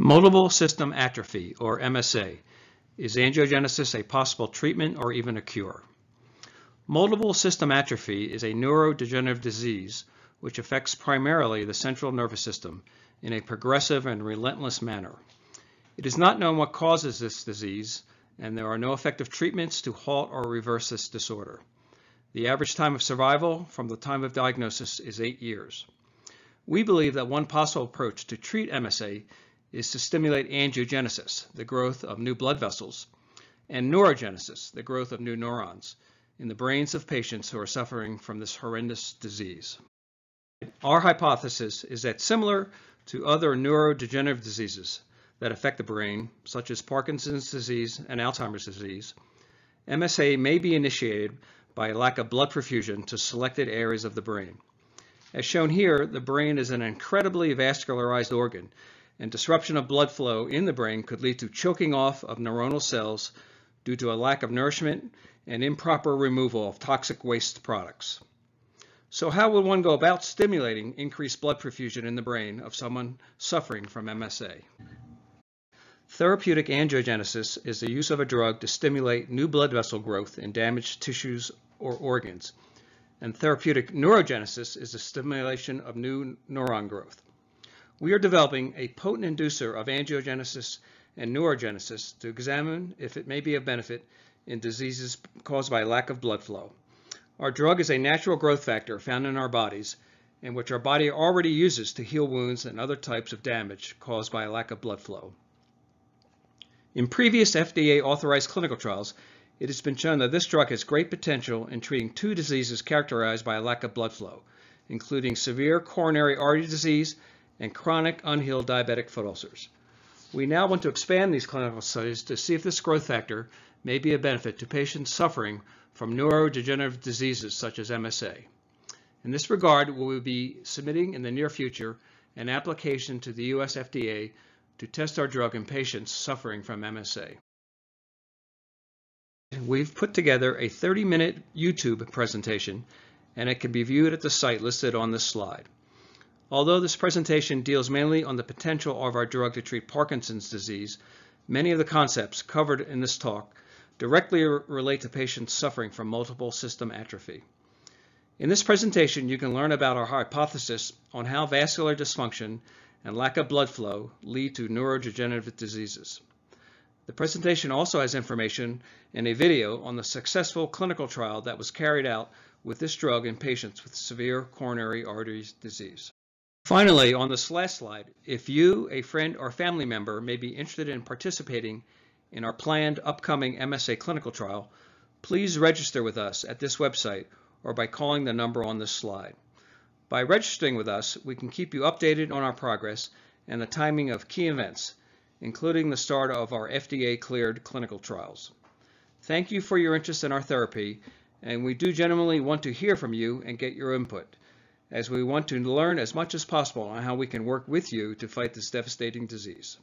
Multiple system atrophy, or MSA. Is angiogenesis a possible treatment or even a cure? Multiple system atrophy is a neurodegenerative disease which affects primarily the central nervous system in a progressive and relentless manner. It is not known what causes this disease, and there are no effective treatments to halt or reverse this disorder. The average time of survival from the time of diagnosis is eight years. We believe that one possible approach to treat MSA is to stimulate angiogenesis, the growth of new blood vessels, and neurogenesis, the growth of new neurons, in the brains of patients who are suffering from this horrendous disease. Our hypothesis is that similar to other neurodegenerative diseases that affect the brain, such as Parkinson's disease and Alzheimer's disease, MSA may be initiated by a lack of blood perfusion to selected areas of the brain. As shown here, the brain is an incredibly vascularized organ and disruption of blood flow in the brain could lead to choking off of neuronal cells due to a lack of nourishment and improper removal of toxic waste products. So how would one go about stimulating increased blood perfusion in the brain of someone suffering from MSA? Therapeutic angiogenesis is the use of a drug to stimulate new blood vessel growth in damaged tissues or organs. And therapeutic neurogenesis is the stimulation of new neuron growth. We are developing a potent inducer of angiogenesis and neurogenesis to examine if it may be of benefit in diseases caused by lack of blood flow. Our drug is a natural growth factor found in our bodies and which our body already uses to heal wounds and other types of damage caused by a lack of blood flow. In previous FDA authorized clinical trials, it has been shown that this drug has great potential in treating two diseases characterized by a lack of blood flow, including severe coronary artery disease and chronic unhealed diabetic foot ulcers. We now want to expand these clinical studies to see if this growth factor may be a benefit to patients suffering from neurodegenerative diseases such as MSA. In this regard, we will be submitting in the near future an application to the US FDA to test our drug in patients suffering from MSA. We've put together a 30-minute YouTube presentation and it can be viewed at the site listed on this slide. Although this presentation deals mainly on the potential of our drug to treat Parkinson's disease, many of the concepts covered in this talk directly relate to patients suffering from multiple system atrophy. In this presentation, you can learn about our hypothesis on how vascular dysfunction and lack of blood flow lead to neurodegenerative diseases. The presentation also has information and a video on the successful clinical trial that was carried out with this drug in patients with severe coronary artery disease. Finally, on this last slide, if you, a friend or family member may be interested in participating in our planned upcoming MSA clinical trial, please register with us at this website or by calling the number on this slide. By registering with us, we can keep you updated on our progress and the timing of key events, including the start of our FDA-cleared clinical trials. Thank you for your interest in our therapy, and we do genuinely want to hear from you and get your input as we want to learn as much as possible on how we can work with you to fight this devastating disease.